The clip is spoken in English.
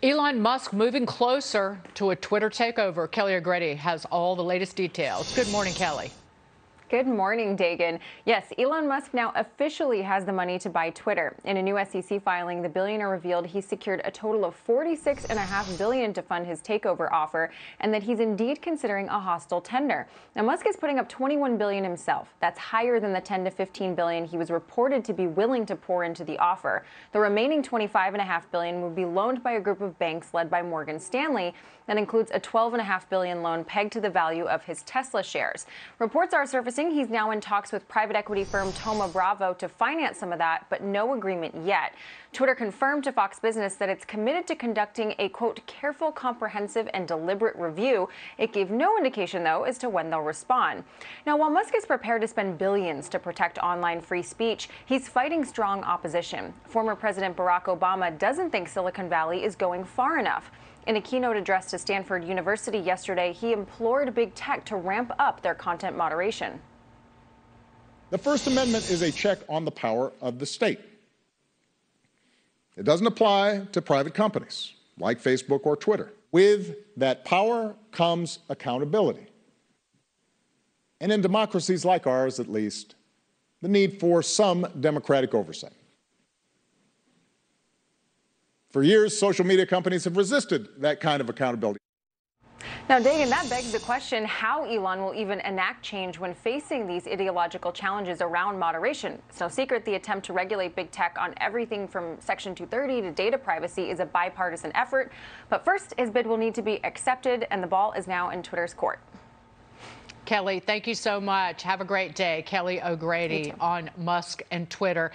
Elon Musk moving closer to a Twitter takeover. Kelly O'Grady has all the latest details. Good morning, Kelly. Good morning, Dagen. Yes, Elon Musk now officially has the money to buy Twitter. In a new SEC filing, the billionaire revealed he secured a total of 46.5 billion to fund his takeover offer, and that he's indeed considering a hostile tender. Now, Musk is putting up 21 billion himself. That's higher than the 10 to 15 billion he was reported to be willing to pour into the offer. The remaining 25.5 billion will be loaned by a group of banks led by Morgan Stanley. That includes a 12.5 billion loan pegged to the value of his Tesla shares. Reports are surfacing he's now in talks with private equity firm Thoma Bravo to finance some of that, but no agreement yet. Twitter confirmed to Fox Business that it's committed to conducting a quote careful, comprehensive, and deliberate review. It gave no indication, though, as to when they'll respond. Now, while Musk is prepared to spend billions to protect online free speech, he's fighting strong opposition. Former President Barack Obama doesn't think Silicon Valley is going far enough. In a keynote address to Stanford University yesterday, he implored big tech to ramp up their content moderation. The First Amendment is a check on the power of the state. It doesn't apply to private companies like Facebook or Twitter. With that power comes accountability. And in democracies like ours, at least, the need for some democratic oversight. For years, social media companies have resisted that kind of accountability. Now, Dagen, that begs the question how Elon will even enact change when facing these ideological challenges around moderation. It's no secret the attempt to regulate big tech on everything from Section 230 to data privacy is a bipartisan effort. But first, his bid will need to be accepted, and the ball is now in Twitter's court. Kelly, thank you so much. Have a great day. Kelly O'Grady on Musk and Twitter.